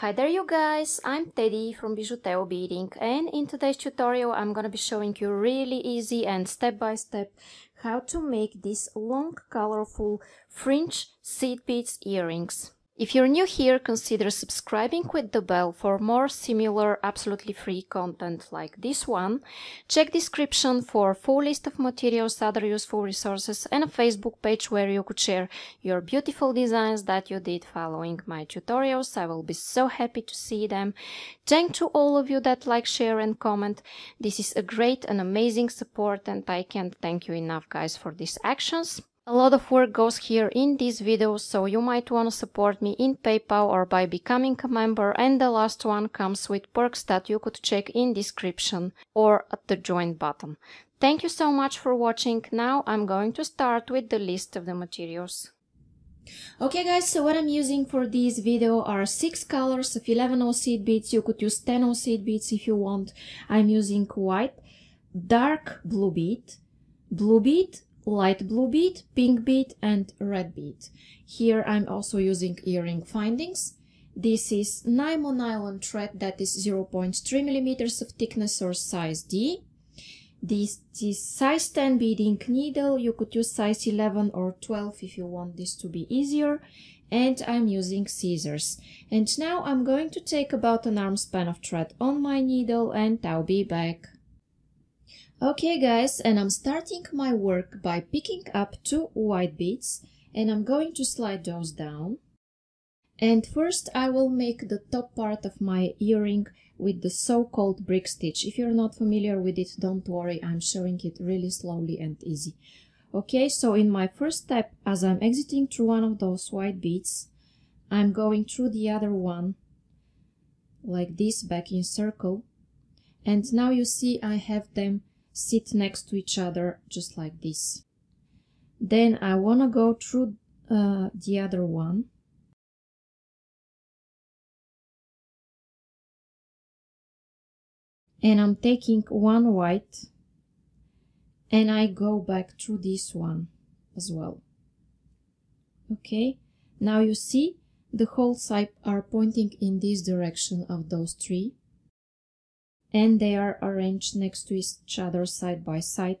Hi there you guys, I'm Teddy from Bijuteo Beading and in today's tutorial I'm gonna be showing you really easy and step-by-step -step how to make these long colorful fringe seed beads earrings. If you're new here, consider subscribing with the bell for more similar absolutely free content like this one. Check description for full list of materials, other useful resources and a Facebook page where you could share your beautiful designs that you did following my tutorials. I will be so happy to see them. Thank to all of you that like, share and comment. This is a great and amazing support and I can't thank you enough guys for these actions. A lot of work goes here in this video, so you might want to support me in PayPal or by becoming a member and the last one comes with perks that you could check in description or at the join button. Thank you so much for watching. Now I'm going to start with the list of the materials. Okay guys, so what I'm using for this video are 6 colors of 11 seed beads. You could use 10 seed beads if you want. I'm using white, dark blue bead, blue bead, light blue bead, pink bead and red bead. Here I'm also using earring findings. This is Nymo nylon thread that is 0.3 millimeters of thickness or size D. This is size 10 beading needle. You could use size 11 or 12 if you want this to be easier. And I'm using scissors. And now I'm going to take about an arm span of thread on my needle and I'll be back. Okay guys, and I'm starting my work by picking up two white beads and I'm going to slide those down. And first I will make the top part of my earring with the so-called brick stitch. If you're not familiar with it, don't worry, I'm showing it really slowly and easy. Okay, so in my first step, as I'm exiting through one of those white beads, I'm going through the other one like this back in circle. And now you see I have them sit next to each other just like this. Then I want to go through uh, the other one. And I'm taking one white and I go back through this one as well. Okay, now you see the holes are pointing in this direction of those three and they are arranged next to each other side by side.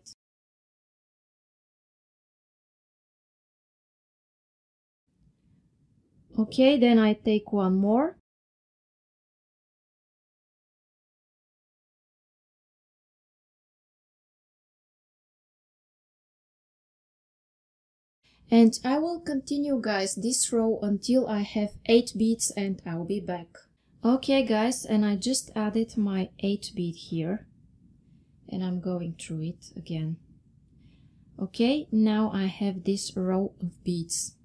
Okay, then I take one more. And I will continue guys this row until I have 8 beads and I'll be back. Okay guys, and I just added my 8 bead here and I'm going through it again. Okay, now I have this row of beads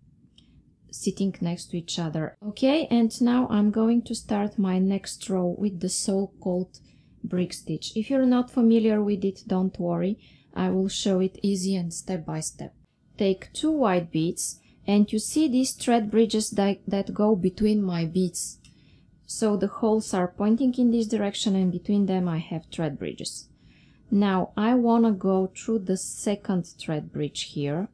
sitting next to each other. Okay, and now I'm going to start my next row with the so-called brick stitch. If you're not familiar with it, don't worry. I will show it easy and step by step. Take two white beads and you see these thread bridges that, that go between my beads so the holes are pointing in this direction and between them I have thread bridges. Now I want to go through the second thread bridge here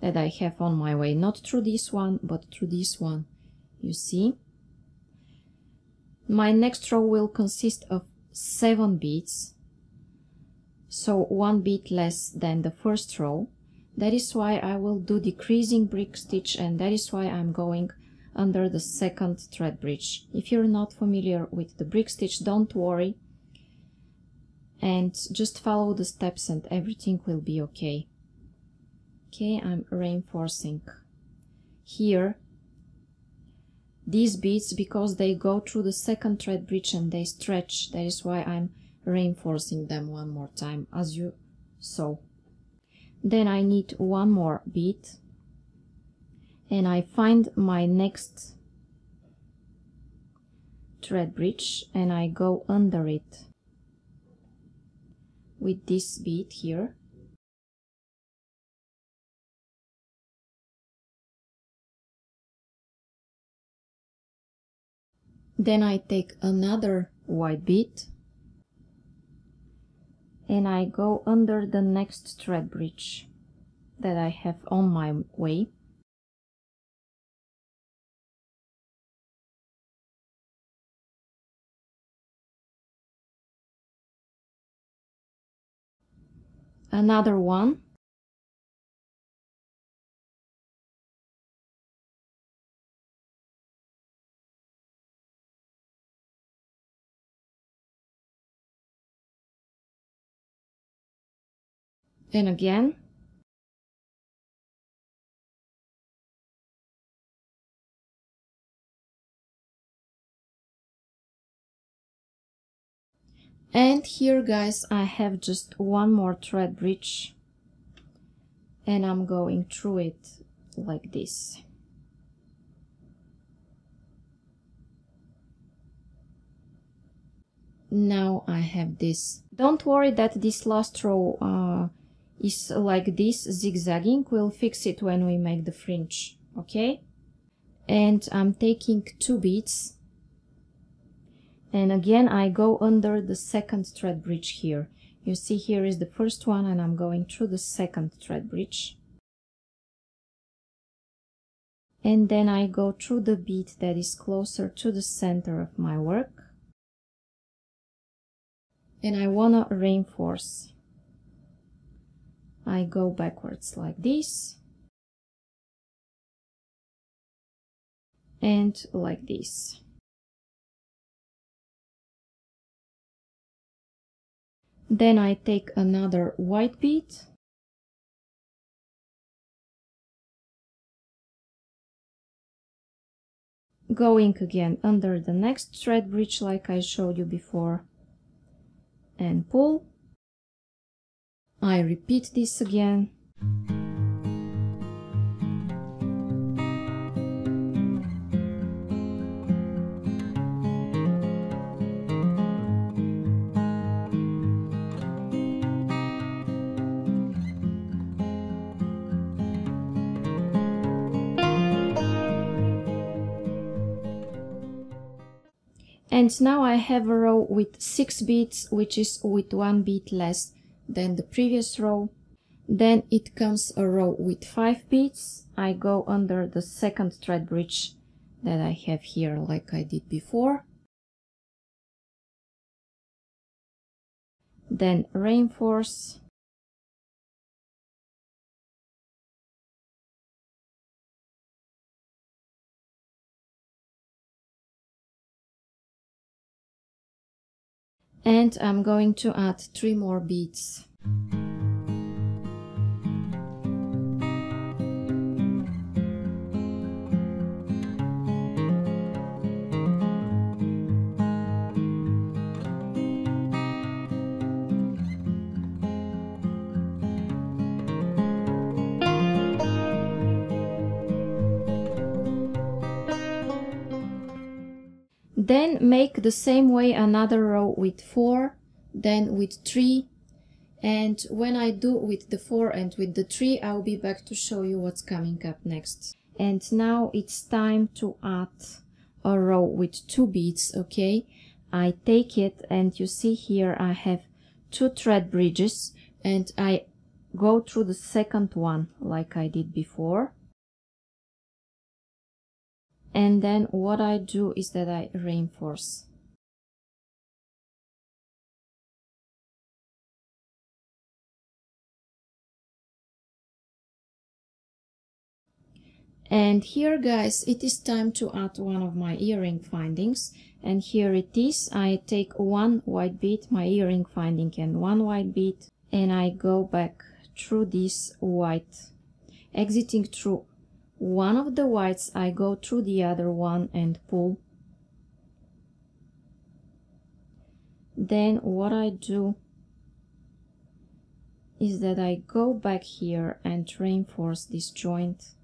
that I have on my way, not through this one, but through this one, you see. My next row will consist of seven beads, so one bead less than the first row. That is why I will do decreasing brick stitch and that is why I'm going under the second thread bridge. If you're not familiar with the brick stitch, don't worry and just follow the steps and everything will be okay. Okay, I'm reinforcing here these beads because they go through the second thread bridge and they stretch. That is why I'm reinforcing them one more time as you saw. Then I need one more bead and I find my next thread bridge and I go under it. With this bead here. Then I take another white bead. And I go under the next thread bridge that I have on my way another one. And again and here guys I have just one more thread bridge. And I'm going through it like this. Now I have this. Don't worry that this last row uh, is like this. Zigzagging we'll fix it when we make the fringe okay? And I'm taking two beads and again I go under the second thread bridge here. You see here is the first one and I'm going through the second thread bridge. And then I go through the bead that is closer to the center of my work. And I want to reinforce. I go backwards like this. And like this Then I take another white bead going again under the next thread bridge like I showed you before and pull. I repeat this again. And now I have a row with 6 beads which is with one bead less than the previous row. Then it comes a row with 5 beads I go under the second thread bridge that I have here like I did before. Then reinforce and I'm going to add three more beads. Then make the same way another row with 4, then with 3, and when I do with the 4 and with the 3, I'll be back to show you what's coming up next. And now it's time to add a row with 2 beads, okay? I take it and you see here I have two thread bridges and I go through the second one like I did before and then what I do is that I reinforce. And here guys it is time to add one of my earring findings. And here it is. I take one white bead my earring finding and one white bead. And I go back through this white exiting through one of the whites I go through the other one and pull. Then what I do is that I go back here and reinforce this joint.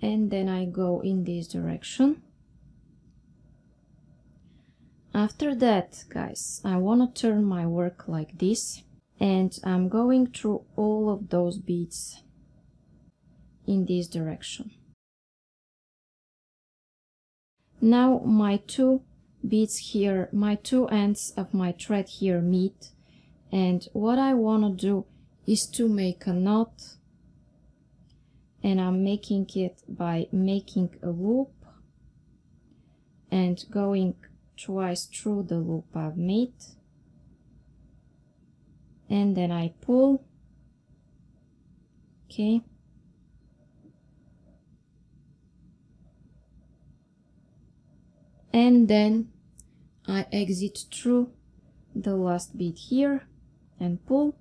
And then I go in this direction after that, guys, I want to turn my work like this and I'm going through all of those beads in this direction. Now my two beads here, my two ends of my thread here meet and what I want to do is to make a knot and I'm making it by making a loop and going twice through the loop I've made and then I pull. Okay. And then I exit through the last bit here and pull.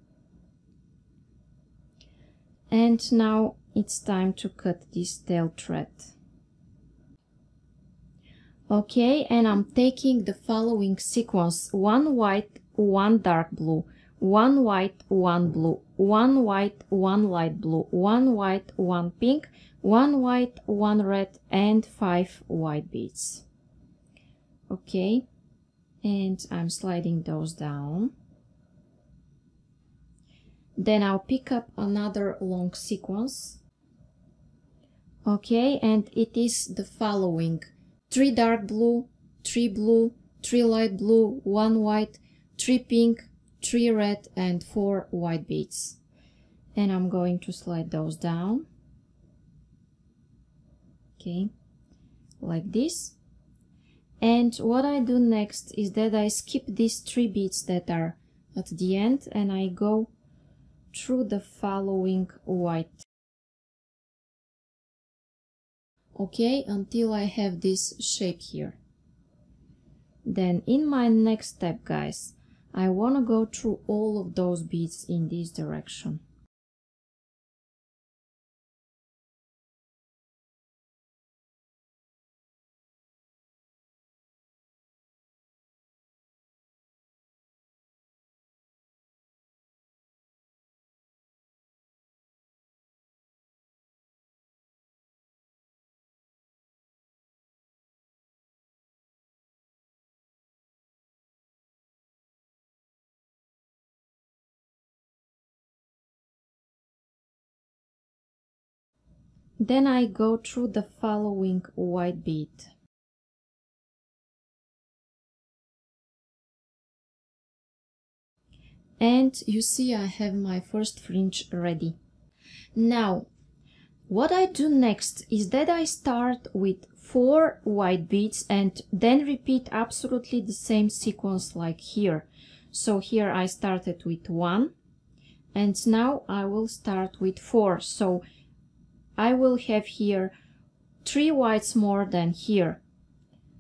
And now it's time to cut this tail thread okay and I'm taking the following sequence. One white one dark blue. One white one blue. One white one light blue. One white one pink. One white one red and five white beads. Okay and I'm sliding those down. Then I'll pick up another long sequence. Okay and it is the following three dark blue three blue three light blue one white three pink three red and four white beads. And I'm going to slide those down. Okay like this. And what I do next is that I skip these three beads that are at the end and I go through the following white okay until I have this shape here. Then in my next step guys I want to go through all of those beads in this direction Then I go through the following white bead. And you see I have my first fringe ready. Now, what I do next is that I start with four white beads and then repeat absolutely the same sequence like here. So here I started with one and now I will start with four. So I will have here three whites more than here.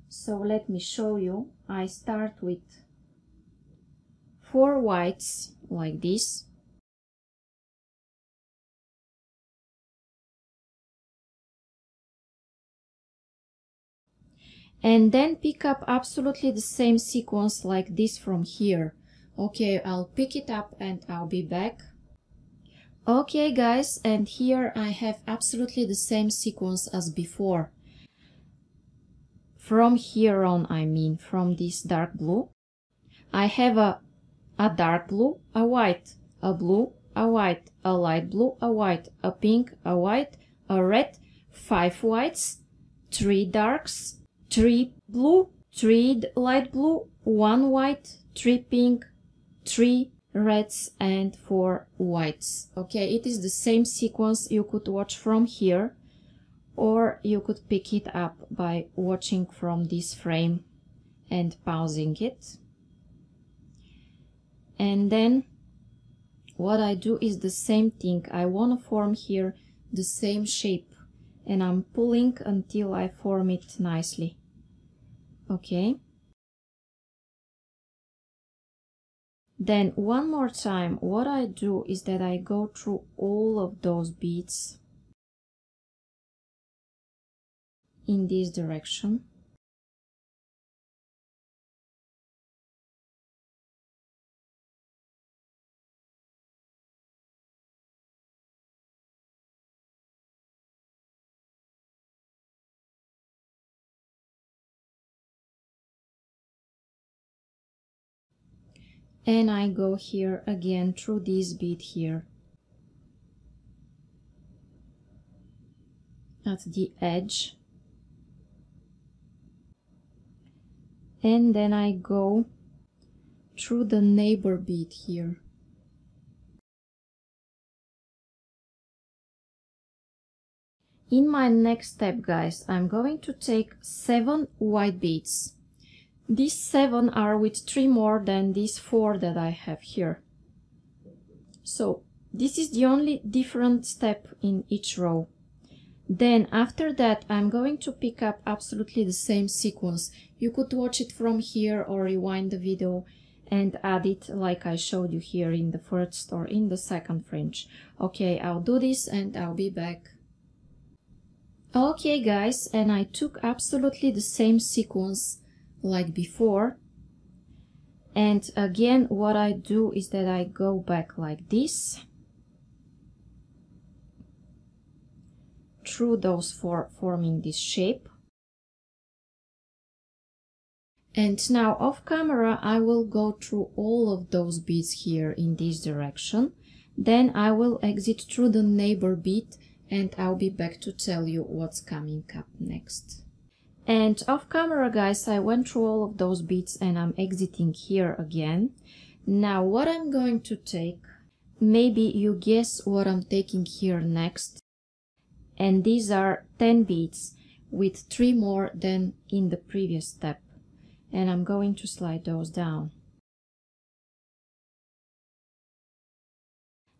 So let me show you. I start with four whites like this. And then pick up absolutely the same sequence like this from here. Okay, I'll pick it up and I'll be back. Okay guys, and here I have absolutely the same sequence as before. From here on, I mean, from this dark blue, I have a, a dark blue, a white, a blue, a white, a light blue, a white, a pink, a white, a red, five whites, three darks, three blue, three light blue, one white, three pink, three reds and four whites. Okay it is the same sequence you could watch from here or you could pick it up by watching from this frame and pausing it. And then what I do is the same thing. I want to form here the same shape and I'm pulling until I form it nicely. Okay Then one more time, what I do is that I go through all of those beads in this direction. And I go here again through this bead here. At the edge. And then I go through the neighbor bead here. In my next step guys I'm going to take seven white beads these seven are with three more than these four that I have here. So this is the only different step in each row. Then after that I'm going to pick up absolutely the same sequence. You could watch it from here or rewind the video and add it like I showed you here in the first or in the second fringe. Okay I'll do this and I'll be back. Okay guys, and I took absolutely the same sequence like before. And again, what I do is that I go back like this. Through those four, forming this shape. And now off camera, I will go through all of those beads here in this direction. Then I will exit through the neighbor bead and I'll be back to tell you what's coming up next. And off camera guys, I went through all of those beads and I'm exiting here again. Now what I'm going to take, maybe you guess what I'm taking here next. And these are 10 beads with 3 more than in the previous step. And I'm going to slide those down.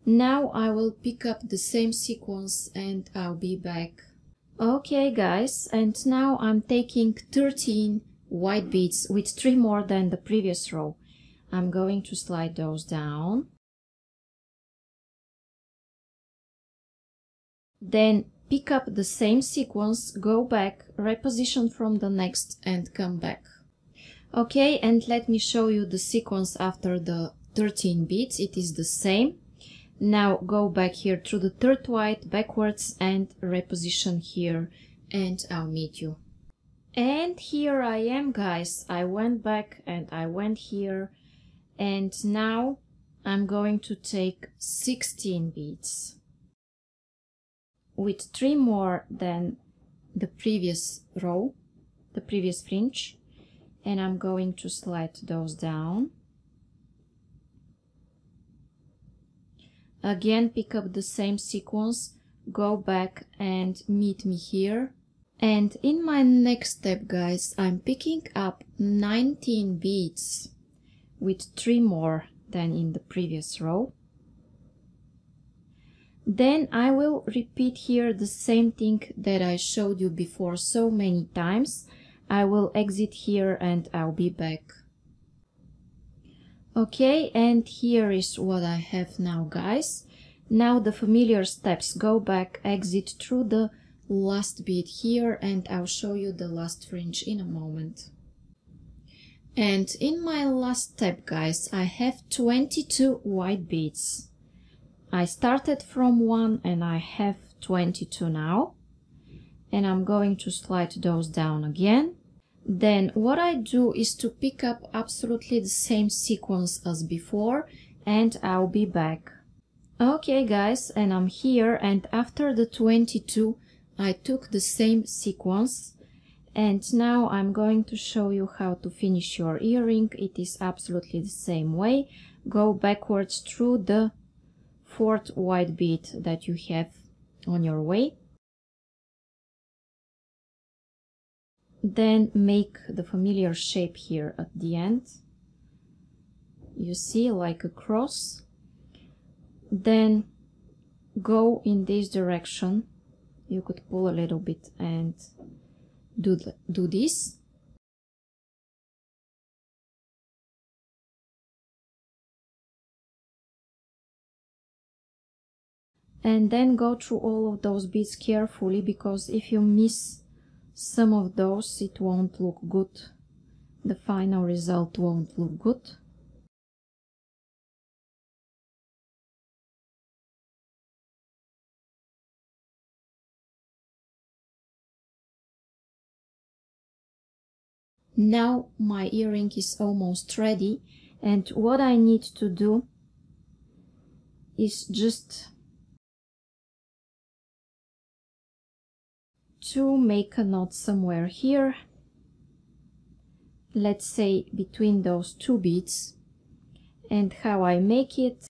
Now I will pick up the same sequence and I'll be back. Okay guys, and now I'm taking 13 white beads with 3 more than the previous row. I'm going to slide those down. Then pick up the same sequence, go back, reposition from the next and come back. Okay, and let me show you the sequence after the 13 beads. It is the same now go back here through the third white backwards and reposition here and I'll meet you. And here I am guys. I went back and I went here and now I'm going to take 16 beads with three more than the previous row, the previous fringe and I'm going to slide those down again pick up the same sequence. Go back and meet me here. And in my next step guys I'm picking up 19 beads with three more than in the previous row. Then I will repeat here the same thing that I showed you before so many times. I will exit here and I'll be back okay and here is what I have now guys. Now the familiar steps. Go back exit through the last bead here and I'll show you the last fringe in a moment. And in my last step guys I have 22 white beads. I started from one and I have 22 now. And I'm going to slide those down again then what I do is to pick up absolutely the same sequence as before and I'll be back. Okay guys, and I'm here and after the 22 I took the same sequence and now I'm going to show you how to finish your earring. It is absolutely the same way. Go backwards through the fourth white bead that you have on your way then make the familiar shape here at the end. You see like a cross. Then go in this direction. You could pull a little bit and do, the, do this. And then go through all of those beads carefully because if you miss some of those it won't look good. The final result won't look good. Now my earring is almost ready and what I need to do is just to make a knot somewhere here. Let's say between those two beads and how I make it.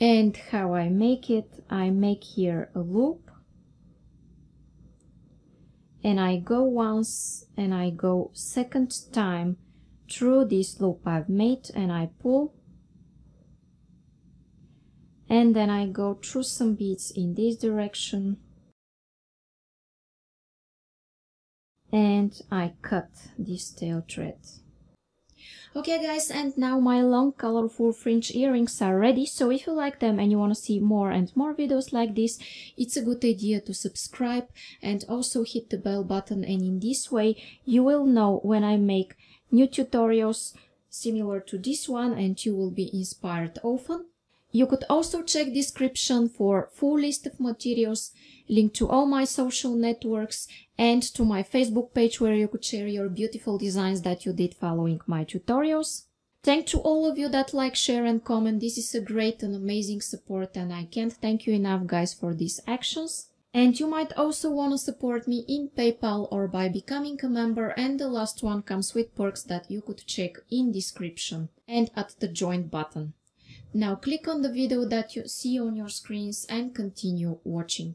And how I make it I make here a loop. And I go once and I go second time through this loop I've made and I pull and then I go through some beads in this direction and I cut this tail thread. Okay guys, and now my long colorful fringe earrings are ready, so if you like them and you want to see more and more videos like this, it's a good idea to subscribe and also hit the bell button and in this way you will know when I make new tutorials similar to this one and you will be inspired often. You could also check description for full list of materials, link to all my social networks and to my Facebook page where you could share your beautiful designs that you did following my tutorials. Thank to all of you that like, share and comment. This is a great and amazing support and I can't thank you enough guys for these actions. And you might also want to support me in PayPal or by becoming a member and the last one comes with perks that you could check in description and at the join button. Now click on the video that you see on your screens and continue watching.